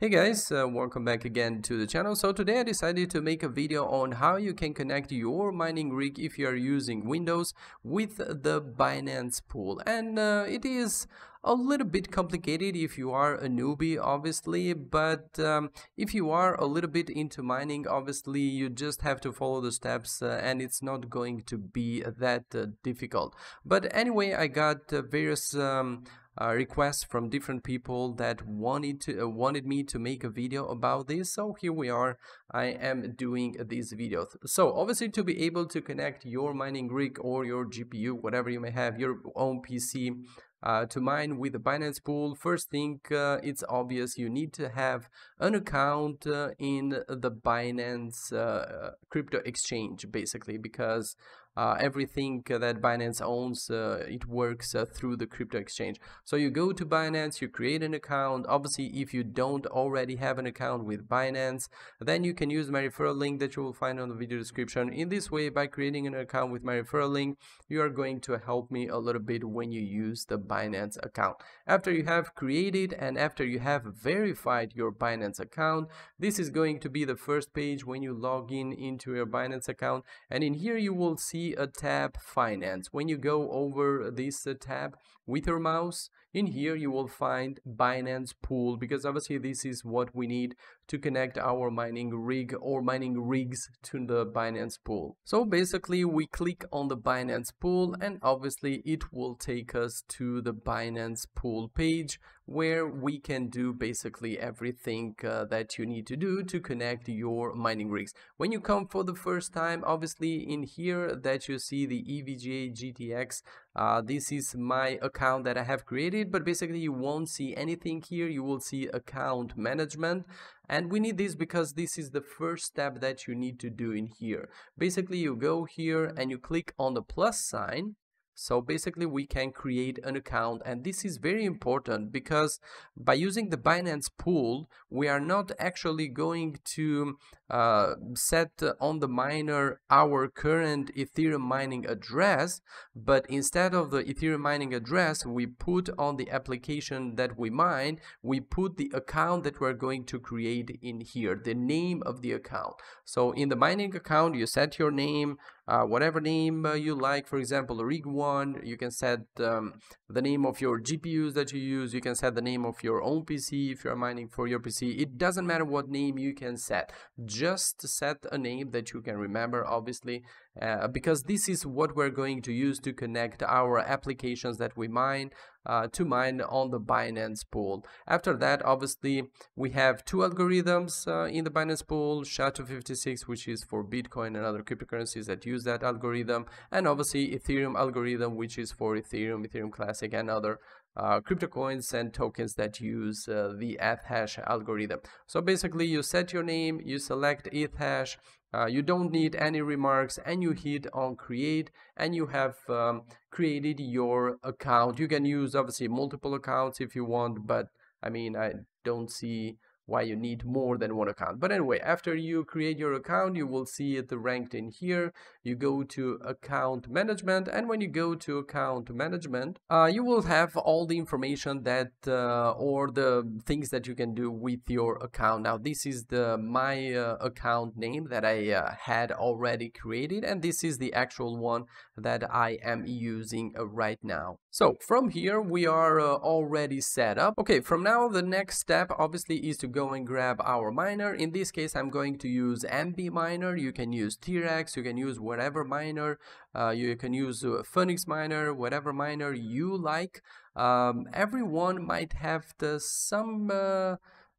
Hey guys, uh, welcome back again to the channel. So today I decided to make a video on how you can connect your mining rig if you are using Windows with the Binance pool. And uh, it is a little bit complicated if you are a newbie obviously but um, if you are a little bit into mining obviously you just have to follow the steps uh, and it's not going to be that uh, difficult but anyway I got uh, various um, uh, requests from different people that wanted to uh, wanted me to make a video about this. So here we are. I am doing this video so obviously to be able to connect your mining rig or your GPU whatever you may have your own PC uh, to mine with the Binance pool, first thing, uh, it's obvious you need to have an account uh, in the Binance uh, crypto exchange, basically, because uh, everything that Binance owns, uh, it works uh, through the crypto exchange. So you go to Binance, you create an account. Obviously, if you don't already have an account with Binance, then you can use my referral link that you will find on the video description. In this way, by creating an account with my referral link, you are going to help me a little bit when you use the Binance account. After you have created and after you have verified your Binance account, this is going to be the first page when you log in into your Binance account. And in here, you will see a tab finance. When you go over this uh, tab with your mouse in here you will find Binance pool because obviously this is what we need to connect our mining rig or mining rigs to the Binance pool. So basically we click on the Binance pool and obviously it will take us to the Binance pool page where we can do basically everything uh, that you need to do to connect your mining rigs. When you come for the first time, obviously in here that you see the EVGA GTX, uh, this is my account that I have created, but basically you won't see anything here. You will see account management and we need this because this is the first step that you need to do in here. Basically you go here and you click on the plus sign so basically we can create an account and this is very important because by using the Binance pool, we are not actually going to uh, set on the miner our current Ethereum mining address, but instead of the Ethereum mining address, we put on the application that we mine, we put the account that we're going to create in here, the name of the account. So in the mining account, you set your name, uh, whatever name uh, you like, for example, rig one, you can set um, the name of your GPUs that you use, you can set the name of your own PC if you're mining for your PC. It doesn't matter what name you can set. Just set a name that you can remember obviously uh, because this is what we're going to use to connect our applications that we mine uh, to mine on the Binance pool. After that, obviously, we have two algorithms uh, in the Binance pool, SHA-256, which is for Bitcoin and other cryptocurrencies that use that algorithm, and obviously Ethereum algorithm, which is for Ethereum, Ethereum Classic, and other uh, crypto coins and tokens that use uh, the Ethash algorithm. So basically you set your name, you select Ethash, uh, you don't need any remarks and you hit on create and you have um, created your account. You can use obviously multiple accounts if you want, but I mean, I don't see why you need more than one account. But anyway, after you create your account, you will see it ranked in here. You go to account management and when you go to account management, uh, you will have all the information that uh, or the things that you can do with your account. Now this is the my uh, account name that I uh, had already created and this is the actual one that I am using uh, right now. So from here we are uh, already set up. Okay, from now the next step obviously is to go and grab our miner. In this case I'm going to use NB miner. You can use T-Rex, you can use whatever miner, uh, you can use uh, Phoenix miner, whatever miner you like. Um, everyone might have the some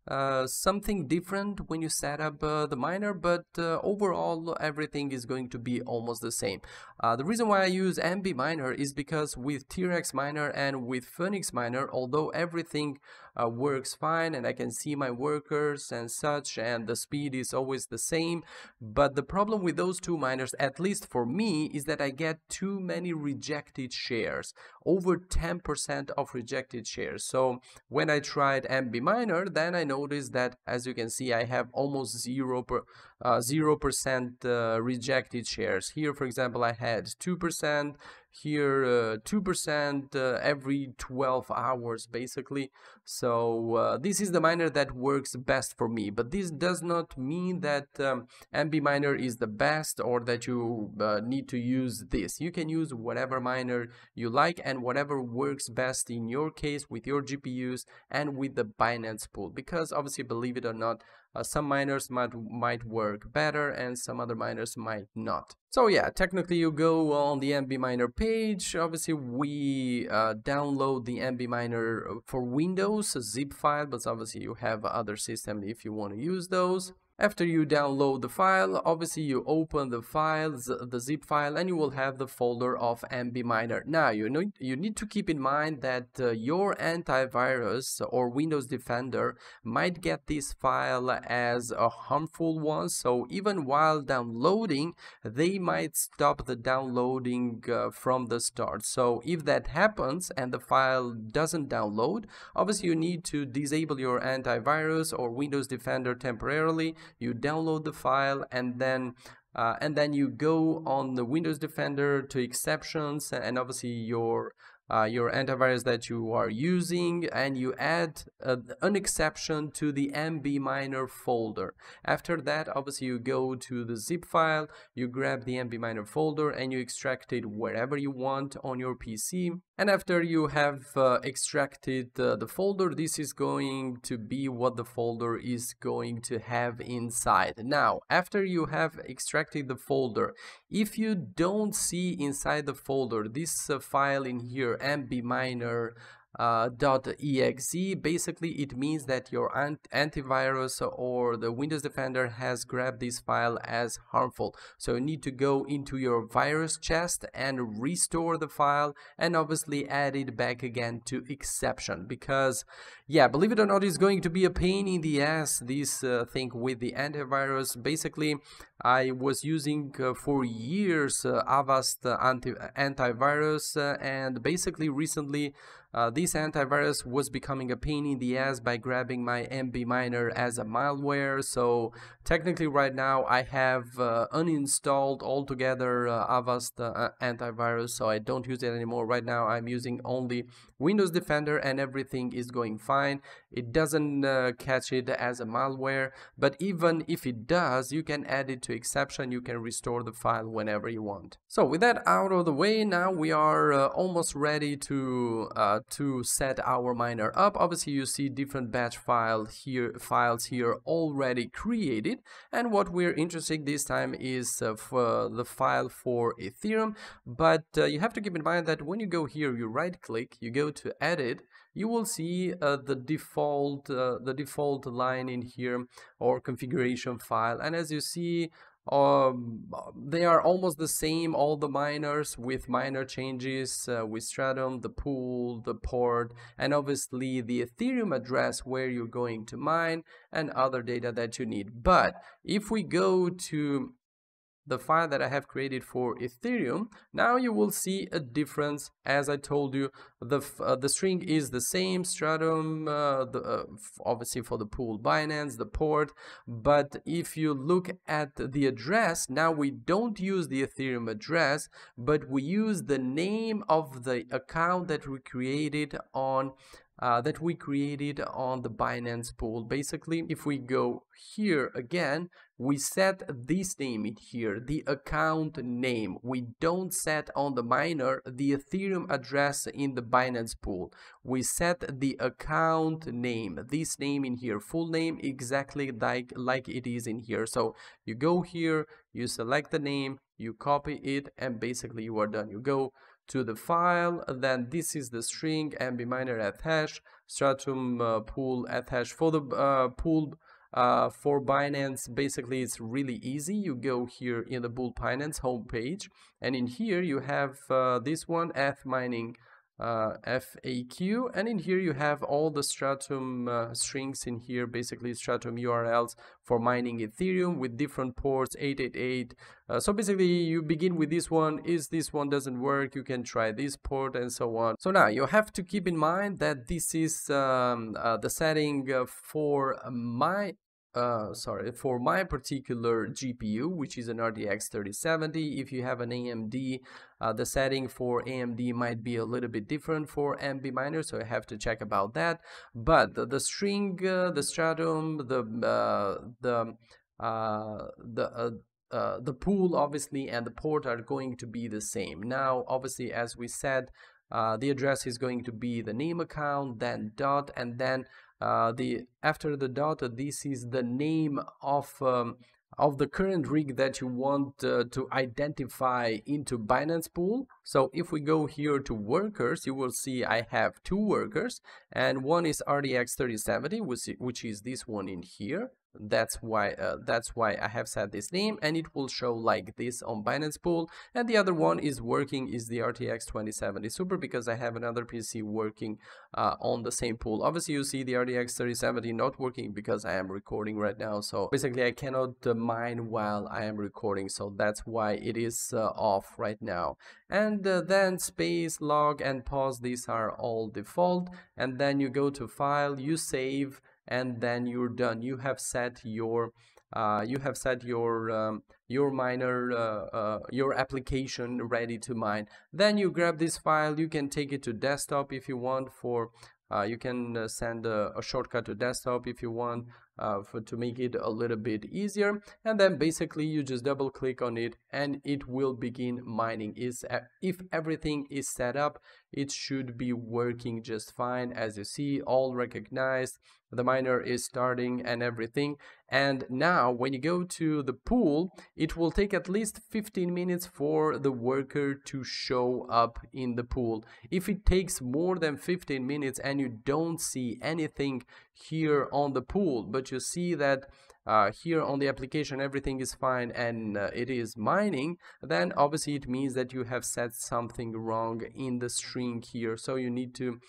uh, something different when you set up uh, the miner but uh, overall everything is going to be almost the same. Uh, the reason why I use NB miner is because with T-Rex miner and with Phoenix miner although everything uh, works fine and I can see my workers and such and the speed is always the same. But the problem with those two miners at least for me is that I get too many rejected shares over 10% of rejected shares. So when I tried NB miner then I noticed that as you can see I have almost zero per 0% uh, rejected shares. Here for example I had 2% here uh, 2% uh, every 12 hours basically. So uh, this is the miner that works best for me. But this does not mean that um, NB miner is the best or that you uh, need to use this. You can use whatever miner you like and whatever works best in your case with your GPUs and with the Binance pool. Because obviously believe it or not uh, some miners might might work better and some other miners might not. So yeah technically you go on the NB miner page. Obviously we uh, download the NB miner for windows a zip file but obviously you have other system if you want to use those after you download the file, obviously you open the files, the zip file, and you will have the folder of NB Miner. Now, you know you need to keep in mind that uh, your antivirus or Windows Defender might get this file as a harmful one. So even while downloading, they might stop the downloading uh, from the start. So if that happens and the file doesn't download, obviously you need to disable your antivirus or Windows Defender temporarily you download the file and then uh, and then you go on the Windows Defender to exceptions and obviously your uh, your antivirus that you are using and you add uh, an exception to the NB miner folder. After that, obviously you go to the zip file, you grab the NB miner folder and you extract it wherever you want on your PC. And after you have uh, extracted uh, the folder, this is going to be what the folder is going to have inside. Now, after you have extracted the folder, if you don't see inside the folder this uh, file in here, nbminer uh, .exe. Basically it means that your antivirus or the Windows Defender has grabbed this file as harmful. So you need to go into your virus chest and restore the file and obviously add it back again to exception because yeah believe it or not it's going to be a pain in the ass this uh, thing with the antivirus basically I was using uh, for years uh, Avast anti antivirus uh, and basically recently uh, this antivirus was becoming a pain in the ass by grabbing my NB miner as a malware. So technically right now I have uh, uninstalled altogether uh, Avast uh, antivirus. So I don't use it anymore. Right now I'm using only Windows Defender and everything is going fine. It doesn't uh, catch it as a malware. But even if it does, you can add it to exception. You can restore the file whenever you want. So with that out of the way, now we are uh, almost ready to to set our miner up. Obviously, you see different batch file here, files here already created. And what we're interested this time is uh, for the file for Ethereum. But uh, you have to keep in mind that when you go here, you right click, you go to edit, you will see uh, the default uh, the default line in here or configuration file. And as you see um, they are almost the same all the miners with minor changes uh, with stratum the pool the port and obviously the ethereum address where you're going to mine and other data that you need. But if we go to the file that I have created for Ethereum, now you will see a difference. As I told you, the uh, the string is the same, Stratum, uh, the, uh, obviously for the pool Binance, the port. But if you look at the address, now we don't use the Ethereum address, but we use the name of the account that we created on uh, that we created on the Binance pool. Basically, if we go here again, we set this name in here, the account name. We don't set on the miner the Ethereum address in the Binance pool. We set the account name, this name in here, full name exactly like, like it is in here. So you go here, you select the name, you copy it, and basically you are done. You go to the file then this is the string nb miner at hash stratum uh, pool at hash for the uh, pool uh, for Binance basically it's really easy. You go here in the Bull Binance homepage and in here you have uh, this one F mining uh, FAQ and in here you have all the Stratum uh, strings in here basically Stratum URLs for mining Ethereum with different ports 888 uh, so basically you begin with this one. Is this one doesn't work? You can try this port and so on. So now you have to keep in mind that this is um, uh, the setting uh, for my uh, sorry, for my particular GPU, which is an RTX 3070. If you have an AMD, uh, the setting for AMD might be a little bit different for NB Miner, so I have to check about that. But the, the string, uh, the stratum, the uh, the uh, the uh, the pool obviously and the port are going to be the same now obviously as we said the address is going to be the name account then dot and then uh, the after the dot this is the name of um, of the current rig that you want uh, to identify into Binance pool. So if we go here to workers, you will see I have two workers and one is RTX 3070, which, which is this one in here that's why uh, that's why I have set this name and it will show like this on Binance Pool. And the other one is working is the RTX 2070 Super because I have another PC working uh, on the same pool. Obviously you see the RTX 3070 not working because I am recording right now. So basically I cannot mine while I am recording. So that's why it is uh, off right now. And uh, then space log and pause these are all default. And then you go to file you save and then you're done. You have set your uh, you have set your um, your miner uh, uh, your application ready to mine. Then you grab this file. You can take it to desktop if you want for uh, you can uh, send a, a, shortcut to desktop if you want uh, for to make it a little bit easier. And then basically you just double click on it and it will begin mining. Is if everything is set up it should be working just fine. As you see all recognized the miner is starting and everything. And now when you go to the pool it will take at least 15 minutes for the worker to show up in the pool. If it takes more than 15 minutes and you don't see anything here on the pool but you see that uh, here on the application everything is fine and uh, it is mining then obviously it means that you have set something wrong in the string here. So you need to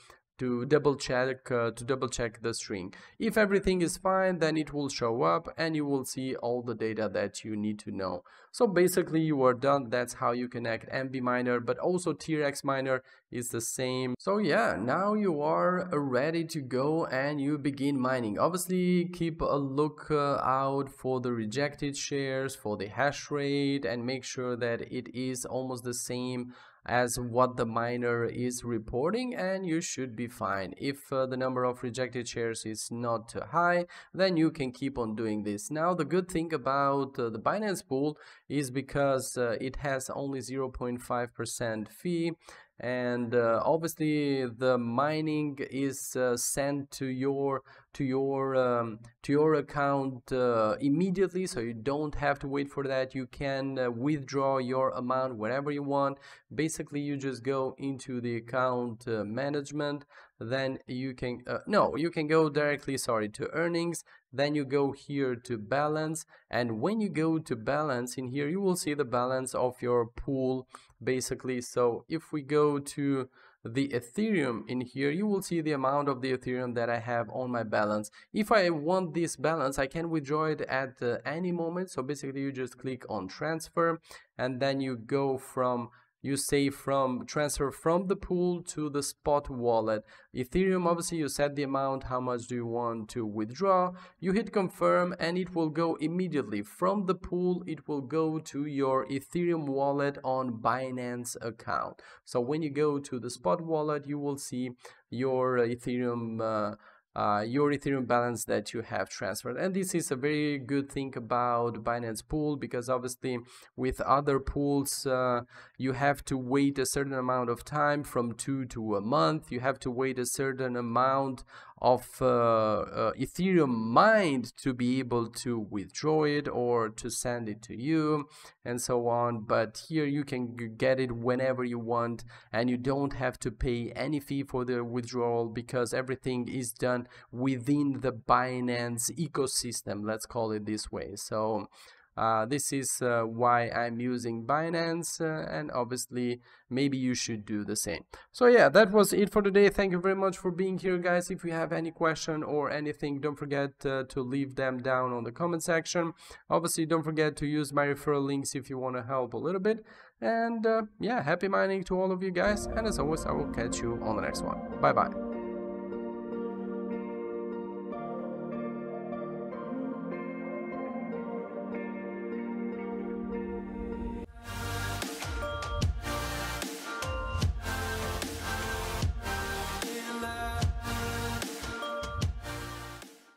to double check uh, to double check the string. If everything is fine then it will show up and you will see all the data that you need to know. So basically you are done. That's how you connect nb miner but also T-Rex miner is the same. So yeah now you are ready to go and you begin mining. Obviously keep a look uh, out for the rejected shares for the hash rate and make sure that it is almost the same as what the miner is reporting and you should be fine. If uh, the number of rejected shares is not too high then you can keep on doing this. Now the good thing about uh, the Binance pool is because uh, it has only 0.5% fee and uh, obviously the mining is uh, sent to your to your um, to your account uh, immediately so you don't have to wait for that. You can uh, withdraw your amount whenever you want. Basically you just go into the account uh, management. Then you can uh, no you can go directly sorry to earnings. Then you go here to balance. And when you go to balance in here you will see the balance of your pool basically. So if we go to the ethereum in here you will see the amount of the ethereum that i have on my balance. If i want this balance i can withdraw it at uh, any moment. So basically you just click on transfer and then you go from you say from transfer from the pool to the spot wallet. Ethereum obviously you set the amount how much do you want to withdraw? You hit confirm and it will go immediately. From the pool it will go to your ethereum wallet on binance account. So when you go to the spot wallet you will see your ethereum uh, uh, your Ethereum balance that you have transferred. And this is a very good thing about Binance Pool because obviously with other pools, uh, you have to wait a certain amount of time from two to a month. You have to wait a certain amount of uh, uh, Ethereum mined to be able to withdraw it or to send it to you and so on. But here you can get it whenever you want and you don't have to pay any fee for the withdrawal because everything is done within the Binance ecosystem, let's call it this way. So uh, this is uh, why I'm using Binance uh, and obviously maybe you should do the same. So yeah, that was it for today. Thank you very much for being here guys. If you have any question or anything, don't forget uh, to leave them down on the comment section. Obviously, don't forget to use my referral links if you want to help a little bit. And uh, yeah, happy mining to all of you guys. And as always, I will catch you on the next one. Bye bye.